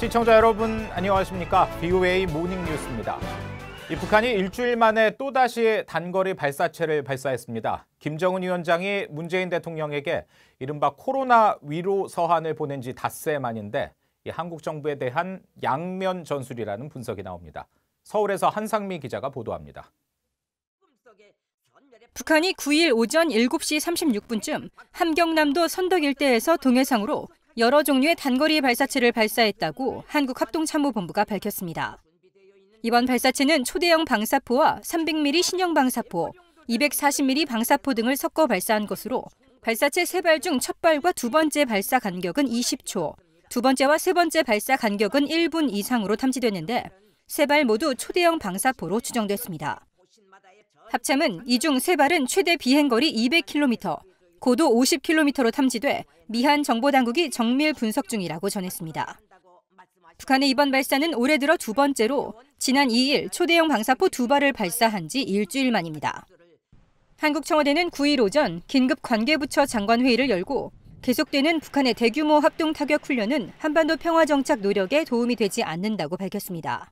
시청자 여러분 안녕하십니까? VOA 모닝 뉴스입니다. 이 북한이 일주일 만에 또다시 단거리 발사체를 발사했습니다. 김정은 위원장이 문재인 대통령에게 이른바 코로나 위로 서한을 보낸 지 닷새 만인데 이 한국 정부에 대한 양면 전술이라는 분석이 나옵니다. 서울에서 한상미 기자가 보도합니다. 북한이 9일 오전 7시 36분쯤 함경남도 선덕 일대에서 동해상으로 여러 종류의 단거리 발사체를 발사했다고 한국합동참모본부가 밝혔습니다. 이번 발사체는 초대형 방사포와 300mm 신형 방사포, 240mm 방사포 등을 섞어 발사한 것으로 발사체 세 발 중 첫 발과 두 번째 발사 간격은 20초, 두 번째와 세 번째 발사 간격은 1분 이상으로 탐지됐는데 세 발 모두 초대형 방사포로 추정됐습니다. 합참은 이 중 세 발은 최대 비행거리 200km, 고도 50km로 탐지돼 미한 정보당국이 정밀 분석 중이라고 전했습니다. 북한의 이번 발사는 올해 들어 두 번째로 지난 2일 초대형 방사포 두 발을 발사한 지 일주일 만입니다. 한국 청와대는 9일 오전 긴급 관계부처 장관 회의를 열고 계속되는 북한의 대규모 합동 타격 훈련은 한반도 평화 정착 노력에 도움이 되지 않는다고 밝혔습니다.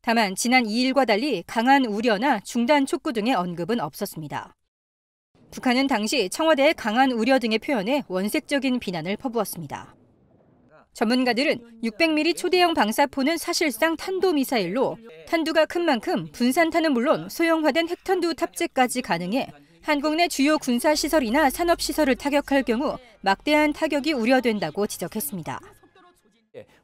다만 지난 2일과 달리 강한 우려나 중단 촉구 등의 언급은 없었습니다. 북한은 당시 청와대의 강한 우려 등의 표현에 원색적인 비난을 퍼부었습니다. 전문가들은 600mm 초대형 방사포는 사실상 탄도미사일로 탄두가 큰 만큼 분산탄은 물론 소형화된 핵탄두 탑재까지 가능해 한국 내 주요 군사시설이나 산업시설을 타격할 경우 막대한 타격이 우려된다고 지적했습니다.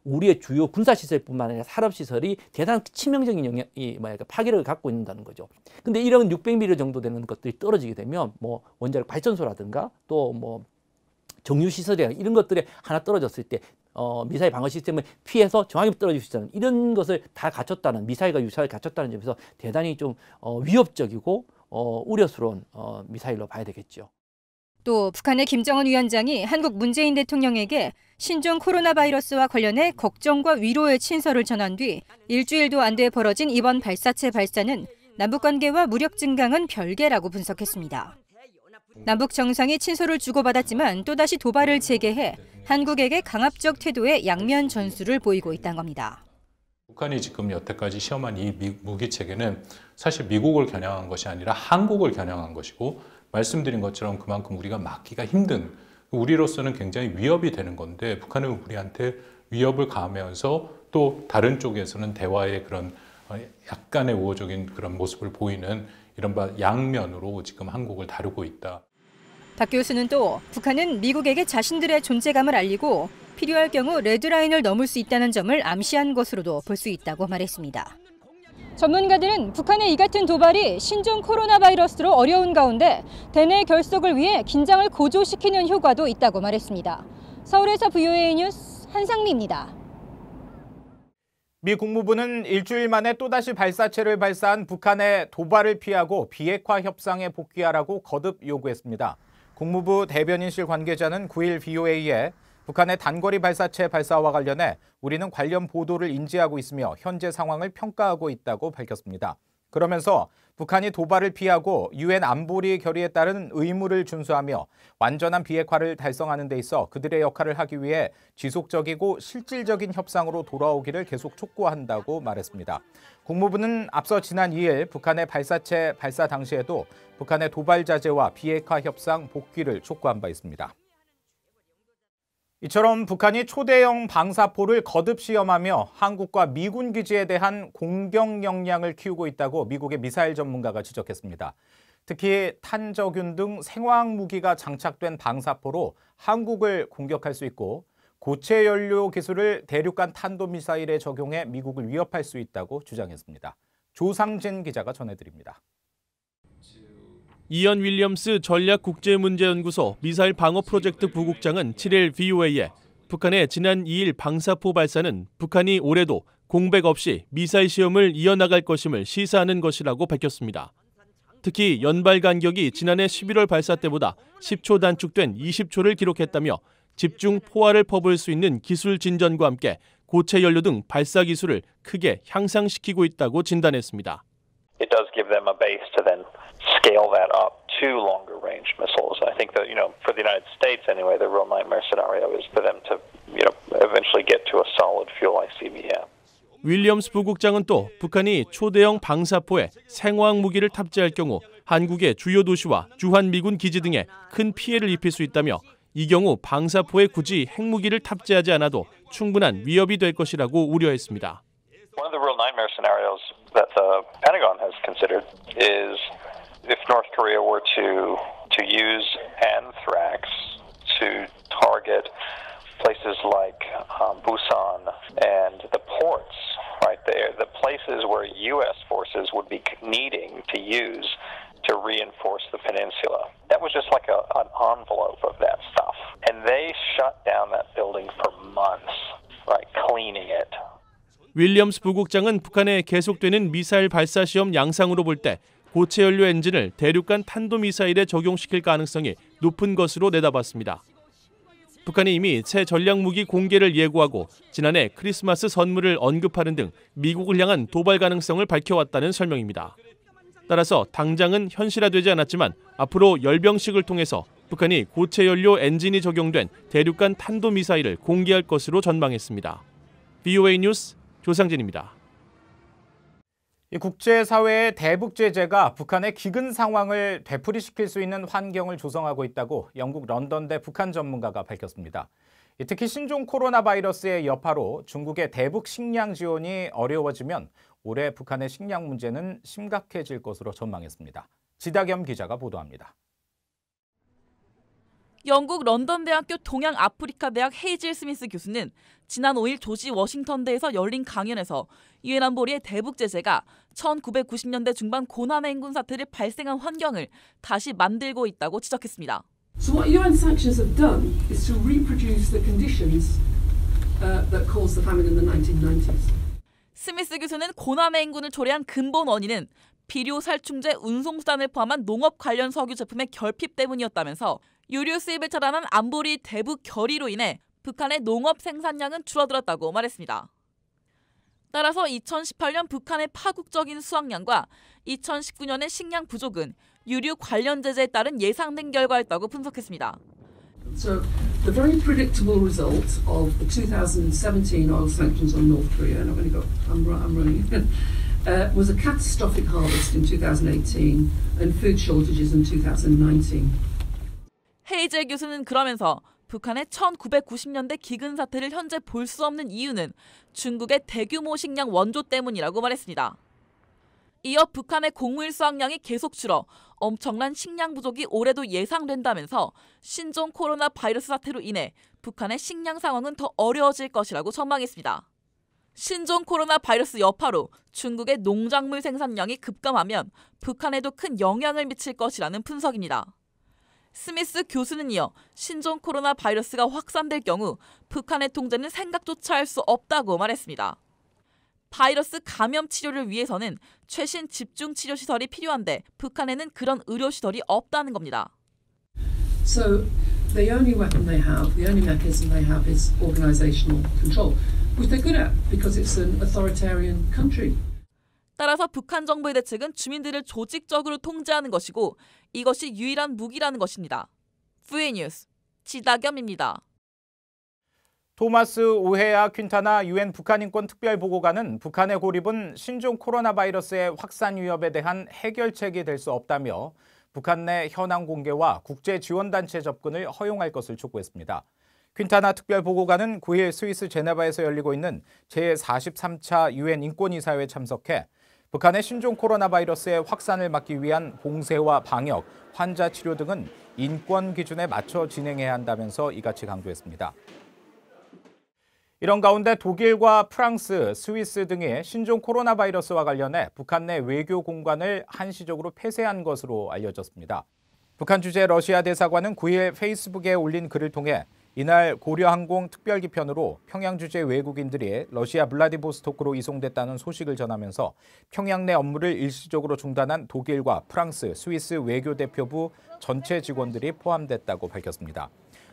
우리의 주요 군사시설뿐만 아니라 산업시설이 대단히 치명적인 영향 이 뭐랄까 파괴력을 갖고 있다는 거죠. 근데 이런 600mm 정도 되는 것들이 떨어지게 되면 뭐 원자력 발전소라든가 또뭐 정유시설이나 이런 것들이 하나 떨어졌을 때 어, 미사일 방어 시스템을 피해서 정확히 떨어질 수 있다는 이런 것을 다 갖췄다는 미사일과 유사를 갖췄다는 점에서 대단히 좀 어, 위협적이고 어, 우려스러운 어, 미사일로 봐야 되겠죠. 또 북한의 김정은 위원장이 한국 문재인 대통령에게 신종 코로나 바이러스와 관련해 걱정과 위로의 친서를 전한 뒤 일주일도 안 돼 벌어진 이번 발사체 발사는 남북 관계와 무력 증강은 별개라고 분석했습니다. 남북 정상이 친서를 주고받았지만 또다시 도발을 재개해 한국에게 강압적 태도의 양면 전술을 보이고 있다는 겁니다. 북한이 지금 여태까지 시험한 이 무기 체계는 사실 미국을 겨냥한 것이 아니라 한국을 겨냥한 것이고 말씀드린 것처럼 그만큼 우리가 막기가 힘든 우리로서는 굉장히 위협이 되는 건데 북한은 우리한테 위협을 가하면서 또 다른 쪽에서는 대화의 그런 어, 약간의 우호적인 그런 모습을 보이는 이른바 양면으로 지금 한국을 다루고 있다. 박 교수는 또 북한은 미국에게 자신들의 존재감을 알리고 필요할 경우 레드라인을 넘을 수 있다는 점을 암시한 것으로도 볼 수 있다고 말했습니다. 전문가들은 북한의 이 같은 도발이 신종 코로나 바이러스로 어려운 가운데 대내 결속을 위해 긴장을 고조시키는 효과도 있다고 말했습니다. 서울에서 VOA 뉴스 한상미입니다. 미 국무부는 일주일 만에 또다시 발사체를 발사한 북한의 도발을 피하고 비핵화 협상에 복귀하라고 거듭 요구했습니다. 국무부 대변인실 관계자는 9일 BOA에 북한의 단거리 발사체 발사와 관련해 우리는 관련 보도를 인지하고 있으며 현재 상황을 평가하고 있다고 밝혔습니다. 그러면서 북한이 도발을 피하고 유엔 안보리 결의에 따른 의무를 준수하며 완전한 비핵화를 달성하는 데 있어 그들의 역할을 하기 위해 지속적이고 실질적인 협상으로 돌아오기를 계속 촉구한다고 말했습니다. 국무부는 앞서 지난 2일 북한의 발사체 발사 당시에도 북한의 도발 자제와 비핵화 협상 복귀를 촉구한 바 있습니다. 이처럼 북한이 초대형 방사포를 거듭 시험하며 한국과 미군 기지에 대한 공격 역량을 키우고 있다고 미국의 미사일 전문가가 지적했습니다. 특히 탄저균 등 생화학 무기가 장착된 방사포로 한국을 공격할 수 있고 고체 연료 기술을 대륙간 탄도미사일에 적용해 미국을 위협할 수 있다고 주장했습니다. 조상진 기자가 전해드립니다. 이언 윌리엄스 전략국제문제연구소 미사일 방어 프로젝트 부국장은 7일 VOA에 북한의 지난 2일 방사포 발사는 북한이 올해도 공백 없이 미사일 시험을 이어나갈 것임을 시사하는 것이라고 밝혔습니다. 특히 연발 간격이 지난해 11월 발사 때보다 10초 단축된 20초를 기록했다며 집중 포화를 퍼부을 수 있는 기술 진전과 함께 고체 연료 등 발사 기술을 크게 향상시키고 있다고 진단했습니다. It does give them a base to then scale that up to longer range missiles. I think that, you know, for the United States anyway, the real nightmare scenario is for them to, you know, eventually get to a solid fuel 윌리엄스 부국장은 또 북한이 초대형 방사포에 생화학 무기를 탑재할 경우 한국의 주요 도시와 주한 미군 기지 등에 큰 피해를 입힐 수 있다며 이 경우 방사포에 굳이 핵무기를 탑재하지 않아도 충분한 위협이 될 것이라고 우려했습니다. One of the real nightmare scenarios that the Pentagon has considered is North Korea were to to use anthrax to target places like um, Busan and the ports right there, the places where U.S. forces would be needing to use to reinforce the peninsula. That was just like a, an envelope of that stuff. And they shut down that building for months, right, cleaning it, 윌리엄스 부국장은 북한의 계속되는 미사일 발사 시험 양상으로 볼 때 고체 연료 엔진을 대륙간 탄도 미사일에 적용시킬 가능성이 높은 것으로 내다봤습니다. 북한이 이미 새 전략 무기 공개를 예고하고 지난해 크리스마스 선물을 언급하는 등 미국을 향한 도발 가능성을 밝혀왔다는 설명입니다. 따라서 당장은 현실화되지 않았지만 앞으로 열병식을 통해서 북한이 고체 연료 엔진이 적용된 대륙간 탄도 미사일을 공개할 것으로 전망했습니다. VOA 뉴스 조상진입니다. 이 국제사회의 대북 제재가 북한의 기근 상황을 되풀이시킬 수 있는 환경을 조성하고 있다고 영국 런던대 북한 전문가가 밝혔습니다. 특히 신종 코로나 바이러스의 여파로 중국의 대북 식량 지원이 어려워지면 올해 북한의 식량 문제는 심각해질 것으로 전망했습니다. 지다겸 기자가 보도합니다. 영국 런던 대학교 동양 아프리카 대학 헤이즐 스미스 교수는 지난 5일 조지 워싱턴대에서 열린 강연에서 유엔 안보리의 대북 제재가 1990년대 중반 고난의 행군 사태를 발생한 환경을 다시 만들고 있다고 지적했습니다. So what UN sanctions have done is to reproduce the conditions uh, that caused the famine in the 1990s. 스미스 교수는 고난의 행군을 초래한 근본 원인은 비료 살충제 운송수단을 포함한 농업 관련 석유 제품의 결핍 때문이었다면서 유류 수입을 차단한 안보리 대북 결의로 인해 북한의 농업 생산량은 줄어들었다고 말했습니다. 따라서 2018년 북한의 파국적인 수확량과 2019년의 식량 부족은 유류 관련 제재에 따른 예상된 결과였다고 분석했습니다. So the very predictable result of the 2017 oil sanctions on North Korea, and I've only got, I'm, ru- I'm running, uh, was a catastrophic harvest in 2018 and food shortages in 2019. 헤이젤 교수는 그러면서 북한의 1990년대 기근 사태를 현재 볼 수 없는 이유는 중국의 대규모 식량 원조 때문이라고 말했습니다. 이어 북한의 곡물 수확량이 계속 줄어 엄청난 식량 부족이 올해도 예상된다면서 신종 코로나 바이러스 사태로 인해 북한의 식량 상황은 더 어려워질 것이라고 전망했습니다. 신종 코로나 바이러스 여파로 중국의 농작물 생산량이 급감하면 북한에도 큰 영향을 미칠 것이라는 분석입니다. 스미스 교수는 이어 신종 코로나 바이러스가 확산될 경우 북한의 통제는 생각조차 할 수 없다고 말했습니다. 바이러스 감염 치료를 위해서는 최신 집중 치료 시설이 필요한데 북한에는 그런 의료 시설이 없다는 겁니다. So the only weapon they have, the only mechanism they have is organizational control, which they're good at because it's an authoritarian country. 따라서 북한 정부의 대책은 주민들을 조직적으로 통제하는 것이고 이것이 유일한 무기라는 것입니다. VN 뉴스 지다겸입니다. 토마스 오헤아 퀸타나 유엔 북한인권 특별보고관은 북한의 고립은 신종 코로나 바이러스의 확산 위협에 대한 해결책이 될 수 없다며 북한 내 현황 공개와 국제 지원단체 접근을 허용할 것을 촉구했습니다. 퀸타나 특별보고관은 9일 스위스 제네바에서 열리고 있는 제43차 유엔 인권이사회에 참석해 북한의 신종 코로나 바이러스의 확산을 막기 위한 봉쇄와 방역, 환자 치료 등은 인권 기준에 맞춰 진행해야 한다면서 이같이 강조했습니다. 이런 가운데 독일과 프랑스, 스위스 등이 신종 코로나 바이러스와 관련해 북한 내 외교 공간을 한시적으로 폐쇄한 것으로 알려졌습니다. 북한 주재 러시아 대사관은 9일 페이스북에 올린 글을 통해 이날 고려항공 특별기편으로 평양 주재 외국인들이 러시아 블라디보스토크로 이송됐다는 소식을 전하면서 평양 내 업무를 일시적으로 중단한 독일과 프랑스, 스위스 외교대표부 전체 직원들이 포함됐다고 밝혔습니다.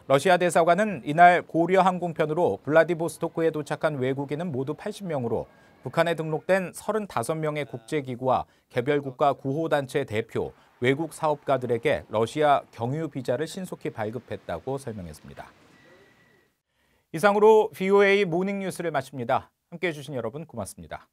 러시아 대사관은 이날 고려항공편으로 블라디보스토크에 도착한 외국인은 모두 80명으로 북한에 등록된 35명의 국제기구와 개별국가 구호단체 대표, 외국 사업가들에게 러시아 경유 비자를 신속히 발급했다고 설명했습니다. 이상으로 VOA 모닝뉴스를 마칩니다. 함께해 주신 여러분 고맙습니다.